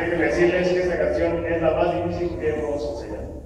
Déjenme decirles que esta canción es la más difícil que hemos enseñado.